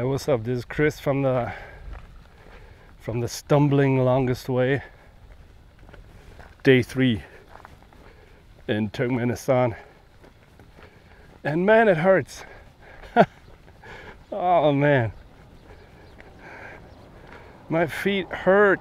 Hey, what's up? This is Chris from the from the stumbling longest way. Day three in Turkmenistan. And man, it hurts. oh man. My feet hurt.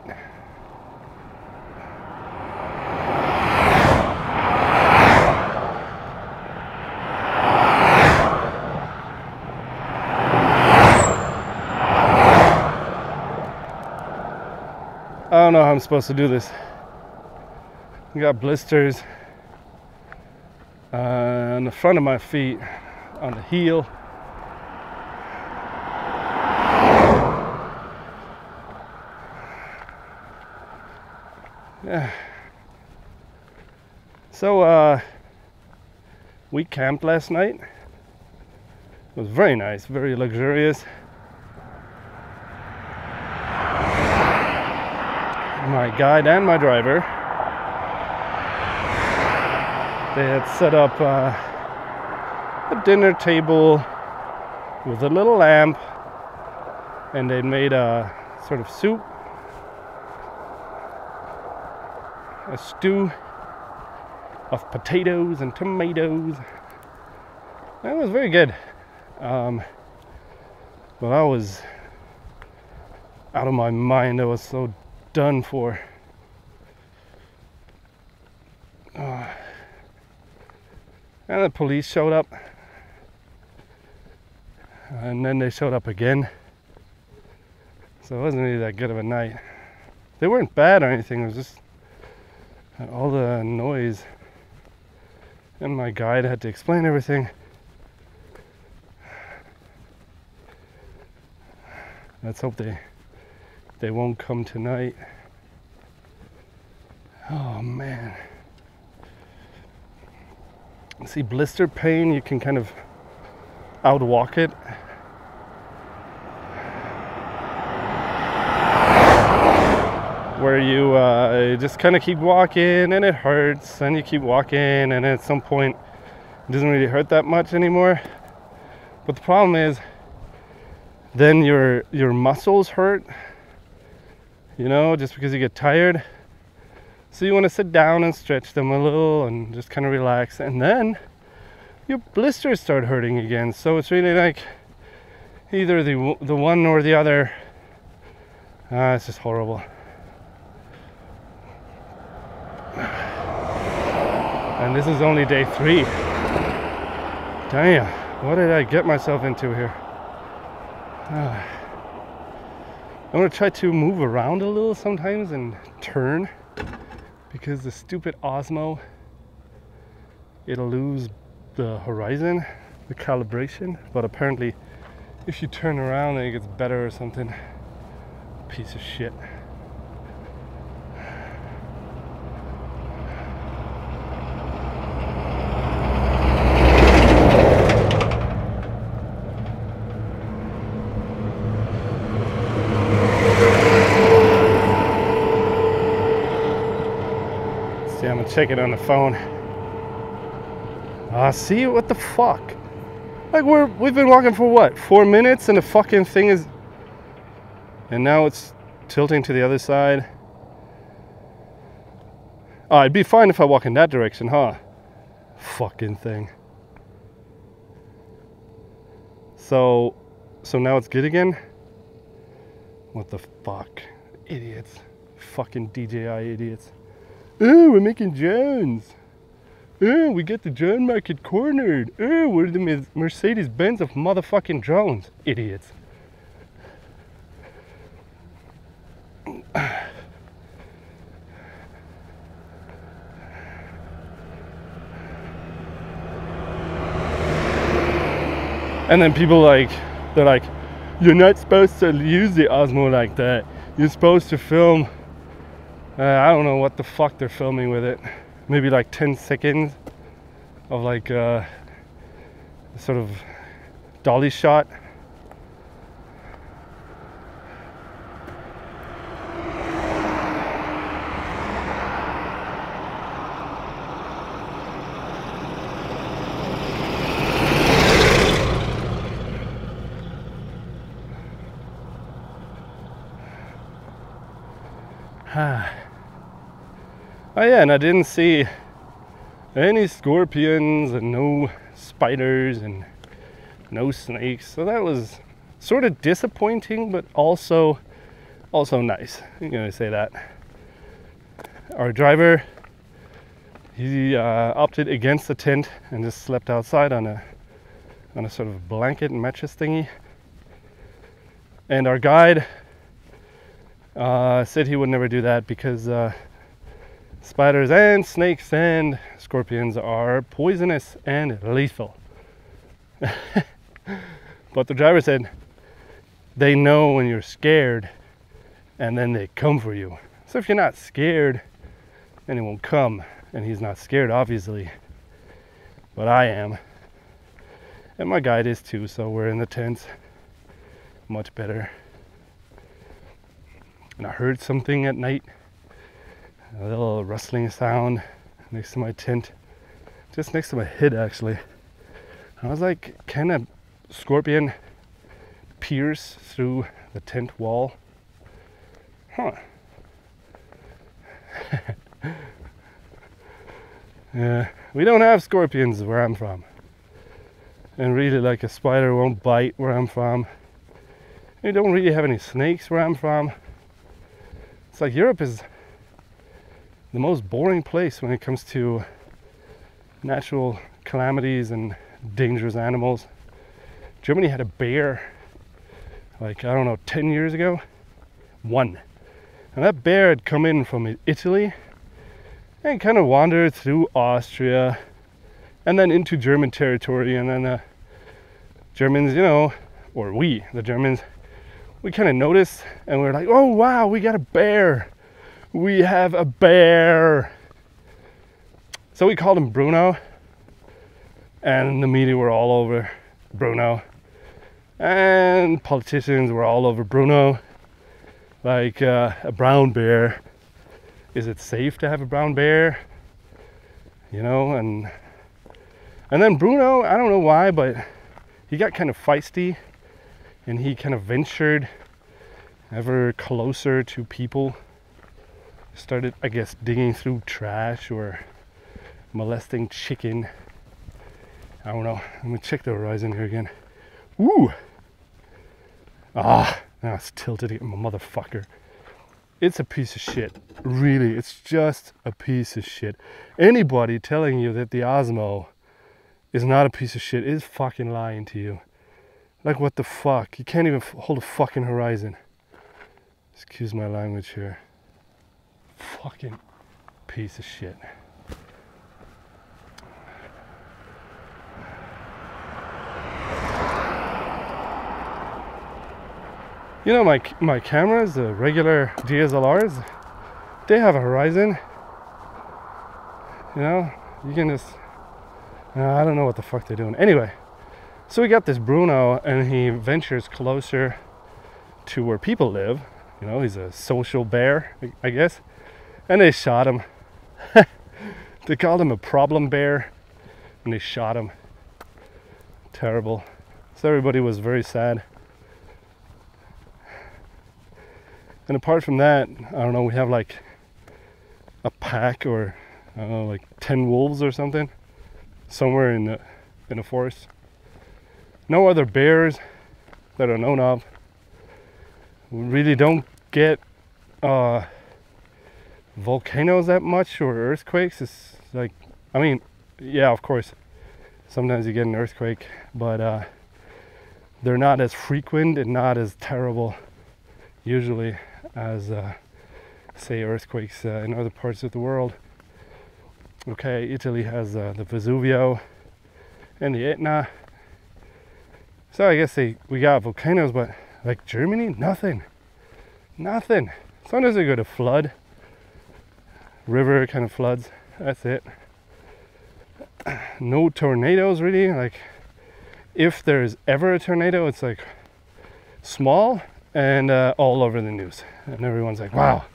Don't know how I'm supposed to do this. I got blisters uh, on the front of my feet, on the heel. Yeah. So, uh, we camped last night. It was very nice, very luxurious. My guide and my driver. They had set up uh, a dinner table with a little lamp, and they'd made a sort of soup, a stew of potatoes and tomatoes. That was very good. Um, but I was out of my mind. I was so done for. Uh, and the police showed up. And then they showed up again. So it wasn't really that good of a night. They weren't bad or anything, it was just all the noise. And my guide had to explain everything. Let's hope they they won't come tonight. Oh man. See blister pain, you can kind of outwalk it. Where you uh, just kind of keep walking and it hurts, and you keep walking, and at some point it doesn't really hurt that much anymore. But the problem is, then your your muscles hurt you know, just because you get tired. So you want to sit down and stretch them a little and just kind of relax. And then your blisters start hurting again. So it's really like either the, the one or the other. Ah, it's just horrible. And this is only day three. Damn, what did I get myself into here? Ah. I'm gonna try to move around a little sometimes and turn because the stupid Osmo it'll lose the horizon, the calibration, but apparently if you turn around it gets better or something. Piece of shit. Check it on the phone. Ah, uh, see what the fuck? Like we're we've been walking for what? Four minutes and the fucking thing is and now it's tilting to the other side. Oh, it'd be fine if I walk in that direction, huh? Fucking thing. So so now it's good again? What the fuck? Idiots. Fucking DJI idiots. Oh, we're making drones. Oh, we get the drone market cornered. Oh, we're the Mercedes Benz of motherfucking drones. Idiots. And then people like, they're like, you're not supposed to use the Osmo like that. You're supposed to film uh, I don't know what the fuck they're filming with it. Maybe like 10 seconds of like a sort of dolly shot. Ah. Oh yeah, and I didn't see any scorpions and no spiders and no snakes. So that was sort of disappointing, but also also nice. I'm gonna say that. Our driver, he uh, opted against the tent and just slept outside on a on a sort of blanket and mattress thingy. And our guide uh, said he would never do that because uh, spiders and snakes and scorpions are poisonous and lethal. but the driver said they know when you're scared and then they come for you. So if you're not scared, then it won't come. And he's not scared, obviously. But I am. And my guide is too, so we're in the tent. Much better. And I heard something at night a little rustling sound next to my tent, just next to my head actually. I was like, can a scorpion pierce through the tent wall? Huh. yeah, uh, we don't have scorpions where I'm from. And really, like a spider won't bite where I'm from. We don't really have any snakes where I'm from. It's like Europe is the most boring place when it comes to natural calamities and dangerous animals. Germany had a bear like, I don't know, 10 years ago. One. And that bear had come in from Italy and kind of wandered through Austria and then into German territory. And then the Germans, you know, or we, the Germans, we kind of noticed and we are like, oh wow, we got a bear. We have a bear. So we called him Bruno. And the media were all over Bruno. And politicians were all over Bruno like uh, a brown bear. Is it safe to have a brown bear? You know, and and then Bruno, I don't know why, but he got kind of feisty and he kind of ventured ever closer to people. Started, I guess, digging through trash or molesting chicken. I don't know. Let me check the horizon here again. Ooh. Ah. Now it's tilted again, motherfucker. It's a piece of shit. Really, it's just a piece of shit. Anybody telling you that the Osmo is not a piece of shit is fucking lying to you. Like, what the fuck? You can't even hold a fucking horizon. Excuse my language here. Fucking piece of shit. You know my my cameras, the regular DSLRs, they have a horizon. You know, you can just uh, I don't know what the fuck they're doing. Anyway, so we got this Bruno, and he ventures closer to where people live. You know, he's a social bear, I guess. And they shot him. they called him a problem bear, and they shot him. Terrible. So everybody was very sad. And apart from that, I don't know, we have like a pack or I don't know, like 10 wolves or something somewhere in the in the forest. No other bears that are known of. We really don't get uh, volcanoes that much or earthquakes. It's like, I mean, yeah, of course, sometimes you get an earthquake, but uh, they're not as frequent and not as terrible usually as uh, say earthquakes uh, in other parts of the world. Okay, Italy has uh, the Vesuvio and the Etna. So I guess they we got volcanoes, but like Germany, nothing, nothing. Sometimes they go to flood, river kind of floods. That's it. No tornadoes really. Like if there's ever a tornado, it's like small and uh, all over the news. And everyone's like, wow,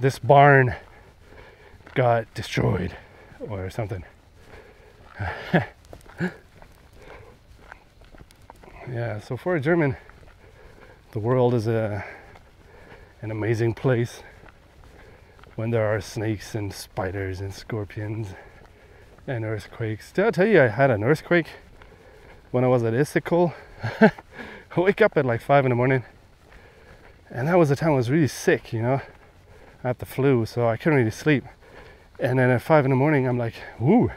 this barn got destroyed or something. yeah, so for a German, the world is a, an amazing place. When there are snakes and spiders and scorpions and earthquakes. Did I tell you I had an earthquake when I was at Issyk-Kul? I wake up at like five in the morning, and that was the time I was really sick, you know. I had the flu, so I couldn't really sleep. And then at five in the morning, I'm like, "Ooh,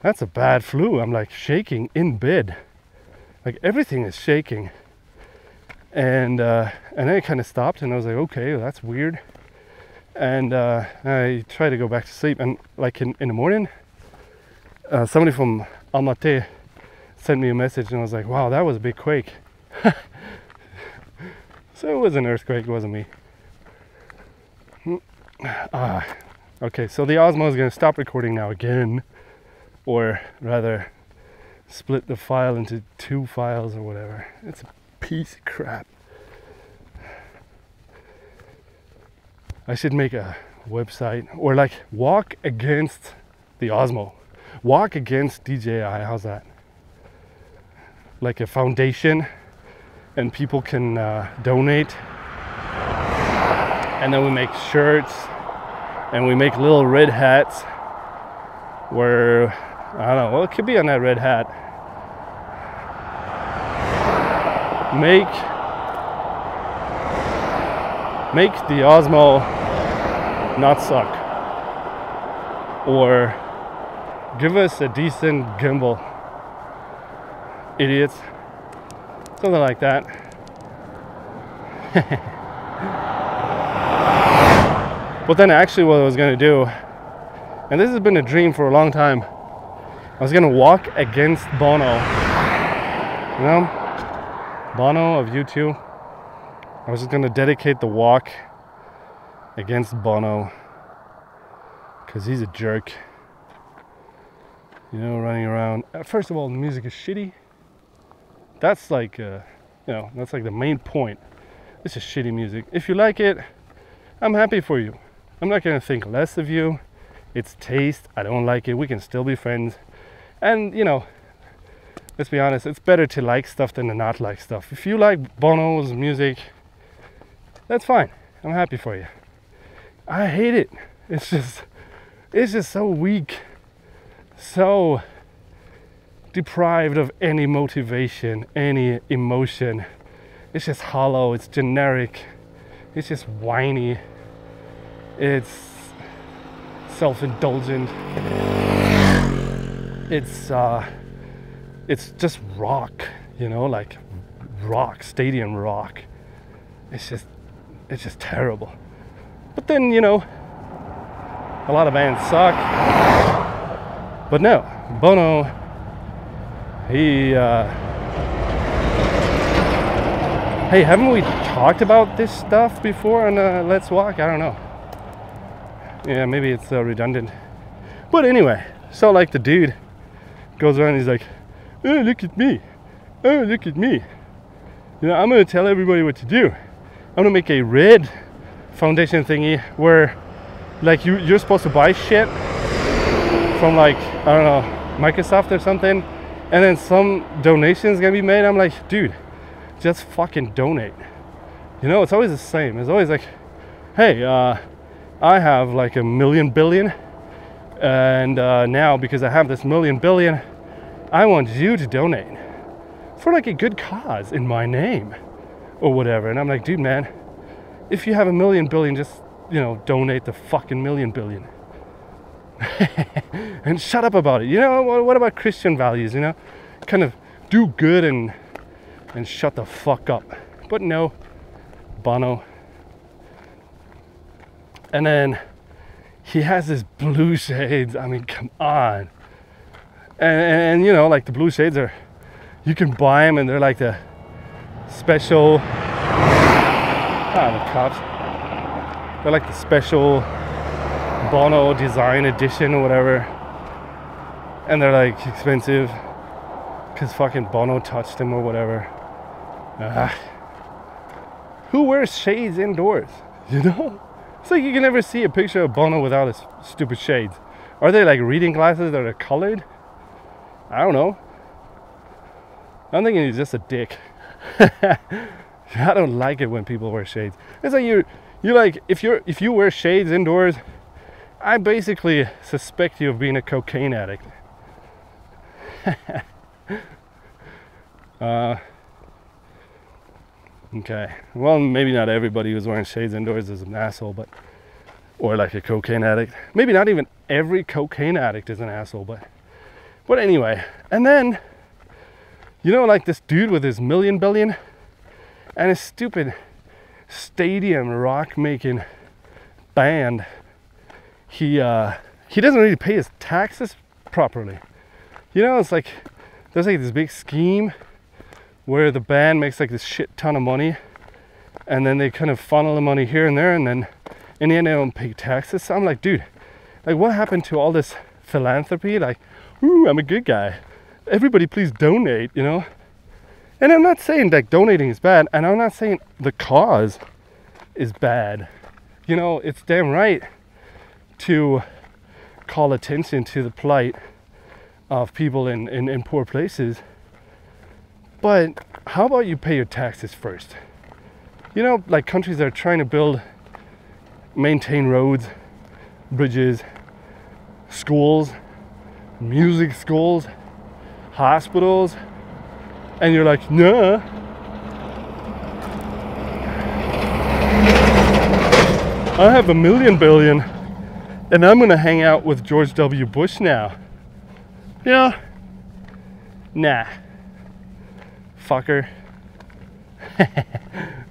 that's a bad flu." I'm like shaking in bed, like everything is shaking. And uh, and then it kind of stopped, and I was like, "Okay, well, that's weird." And uh, I tried to go back to sleep, and like in, in the morning, uh, somebody from Almaty sent me a message, and I was like, "Wow, that was a big quake." so it was an earthquake, wasn't me. Ah, okay, so the Osmo is going to stop recording now again, or rather, split the file into two files or whatever. It's a piece of crap. I should make a website or like walk against the Osmo, walk against DJI. How's that? Like a foundation, and people can uh, donate, and then we make shirts, and we make little red hats. Where I don't know. Well, it could be on that red hat. Make make the Osmo not suck. Or give us a decent gimbal. Idiots. Something like that. but then actually what I was gonna do, and this has been a dream for a long time, I was gonna walk against Bono. You know? Bono of U2. I was just gonna dedicate the walk against Bono because he's a jerk. You know, running around. Uh, First of all, the music is shitty. That's like, uh, you know, that's like the main point. This is shitty music. If you like it, I'm happy for you. I'm not gonna think less of you. It's taste. I don't like it. We can still be friends. And you know, let's be honest. It's better to like stuff than to not like stuff. If you like Bono's music, that's fine. I'm happy for you. I hate it. It's just it's just so weak. So deprived of any motivation, any emotion. It's just hollow, it's generic. It's just whiny. It's self-indulgent. It's uh it's just rock, you know, like rock, stadium rock. It's just it's just terrible. But then, you know, a lot of bands suck. But no, Bono, he, uh, hey, haven't we talked about this stuff before on uh, Let's Walk? I don't know. Yeah, maybe it's uh, redundant. But anyway, so like the dude goes around, he's like, oh, look at me. Oh, look at me. You know, I'm gonna tell everybody what to do. I'm gonna make a red foundation thingy where like you you're supposed to buy shit from like I don't know Microsoft or something and then some donations gonna be made. I'm like dude just fucking donate. You know it's always the same. It's always like hey uh, I have like a million billion and uh, now because I have this million billion I want you to donate for like a good cause in my name or whatever and I'm like dude man if you have a million billion, just you know, donate the fucking million billion. and shut up about it. You know, what about Christian values? You know, kind of do good and and shut the fuck up. But no, Bono. And then he has his blue shades. I mean, come on. And, and, and you know, like the blue shades are, you can buy them and they're like the special Ah, the cops. They're like the special Bono design edition or whatever. And they're like expensive. Because fucking Bono touched them or whatever. Ah. Who wears shades indoors? You know? It's like you can never see a picture of Bono without his stupid shades. Are they like reading glasses that are colored? I don't know. I'm thinking he's just a dick. I don't like it when people wear shades. It's like you You like if you're if you wear shades indoors, I basically suspect you of being a cocaine addict. uh, okay. Well, maybe not everybody who's wearing shades indoors is an asshole, but or like a cocaine addict. Maybe not even every cocaine addict is an asshole, but but anyway. And then you know like this dude with his million billion and his stupid stadium rock making band he uh, he doesn't really pay his taxes properly. You know, it's like there's like this big scheme where the band makes like this shit ton of money, and then they kind of funnel the money here and there, and then in the end they don't pay taxes. So I'm like, dude, like what happened to all this philanthropy? Like, ooh, I'm a good guy. Everybody, please donate. You know. And I'm not saying like donating is bad, and I'm not saying the cause is bad. You know, it's damn right to call attention to the plight of people in, in, in poor places. But how about you pay your taxes first? You know, like countries that are trying to build, maintain roads, bridges, schools, music schools, hospitals, and you're like, nah. I have a million billion and I'm gonna hang out with George W. Bush now. Yeah. Nah. Fucker.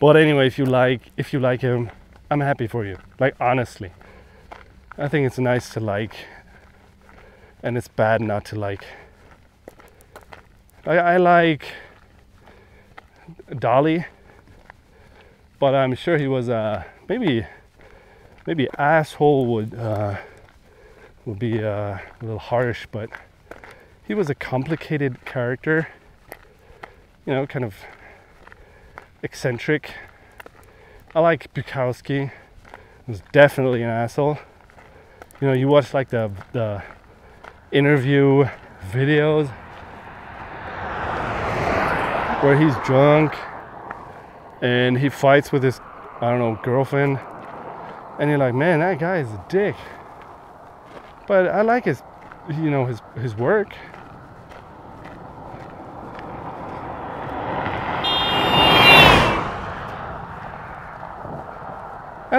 but anyway, if you like if you like him, I'm happy for you. Like honestly. I think it's nice to like and it's bad not to like. I, I like Dalí, but I'm sure he was uh, maybe maybe asshole would uh, would be uh, a little harsh, but he was a complicated character. You know, kind of eccentric. I like Bukowski. He's definitely an asshole. You know, you watch like the the interview videos where he's drunk and he fights with his I don't know girlfriend and you're like man that guy is a dick but I like his you know his his work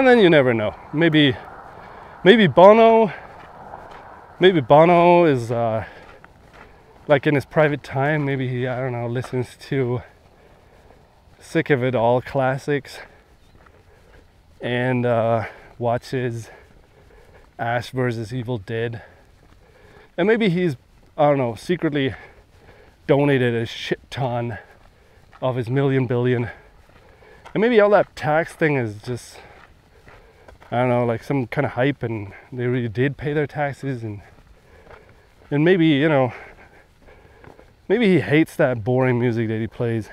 and then you never know maybe maybe Bono maybe Bono is uh like in his private time, maybe he, I don't know, listens to Sick of It All classics and uh, watches Ash versus Evil Dead. And maybe he's, I don't know, secretly donated a shit ton of his million billion. And maybe all that tax thing is just, I don't know, like some kind of hype and they really did pay their taxes and and maybe, you know, maybe he hates that boring music that he plays.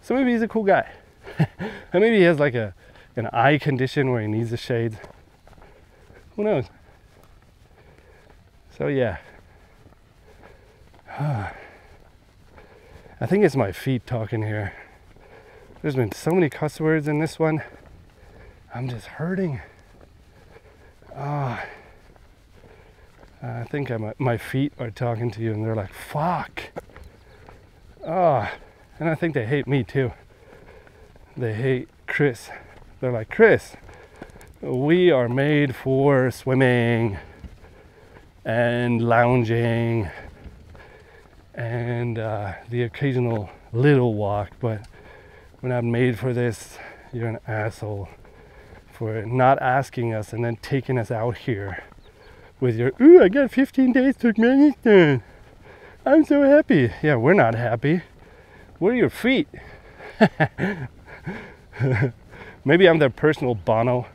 So maybe he's a cool guy. and maybe he has like a an eye condition where he needs the shades. Who knows? So yeah. I think it's my feet talking here. There's been so many cuss words in this one. I'm just hurting. Ah. I think I'm, my feet are talking to you and they're like, fuck. Ah, and I think they hate me too. They hate Chris. They're like, Chris, we are made for swimming and lounging and uh, the occasional little walk, but we're not made for this. You're an asshole for not asking us and then taking us out here with your, ooh, I got 15 days to Turkmenistan. I'm so happy. Yeah, we're not happy. Where are your feet? Maybe I'm their personal Bono.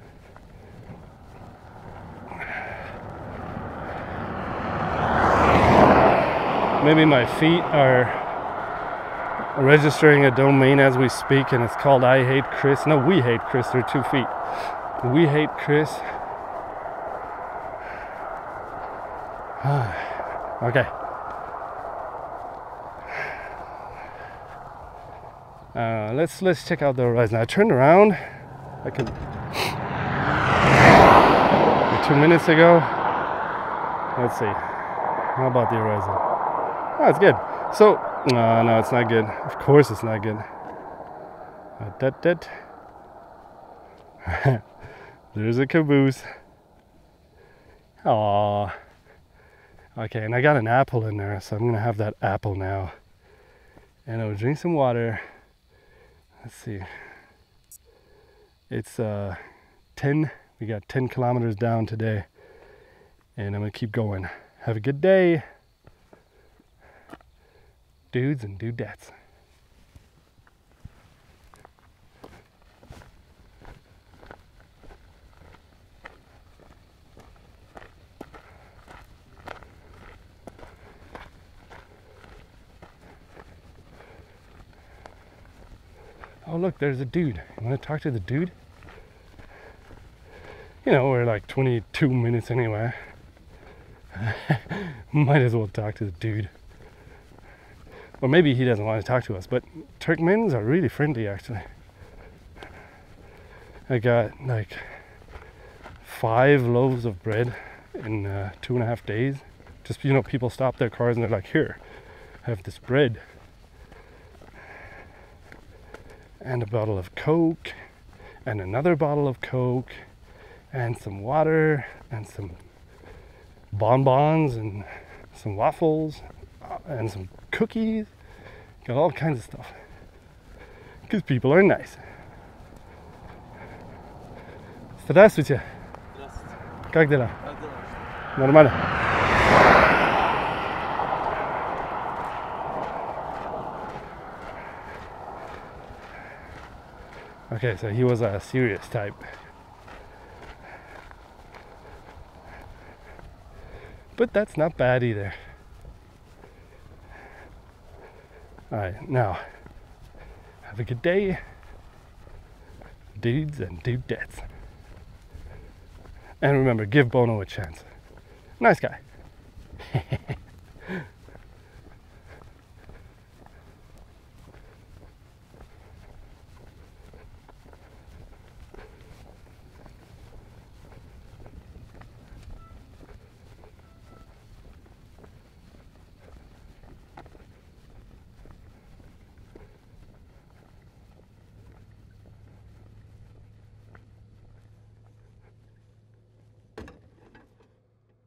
Maybe my feet are registering a domain as we speak and it's called I Hate Chris. No, we hate Chris. They're two feet. We hate Chris. Okay. Uh, let's let's check out the horizon. I turned around. I could two minutes ago. Let's see. How about the horizon? Oh, it's good. So, no, no, it's not good. Of course, it's not good. Uh, that, that. There's a caboose. Aww. Okay, and I got an apple in there, so I'm gonna have that apple now. And I'll drink some water. Let's see. It's uh 10, we got 10 kilometers down today. And I'm gonna keep going. Have a good day. Dudes and dudettes. Oh, look, there's a dude. You want to talk to the dude? You know, we're like 22 minutes anyway. Might as well talk to the dude. Or maybe he doesn't want to talk to us, but Turkmens are really friendly actually. I got like five loaves of bread in uh, two and a half days. Just, you know, people stop their cars and they're like, here, have this bread and a bottle of Coke and another bottle of Coke and some water and some bonbons and some waffles uh, and some cookies. Got all kinds of stuff. Because people are nice. Здравствуйте. Здравствуйте. Как дела? Как дела? Нормально. Okay, so he was a serious type. But that's not bad either. Alright, now, have a good day, dudes and dudettes. And remember, give Bono a chance. Nice guy.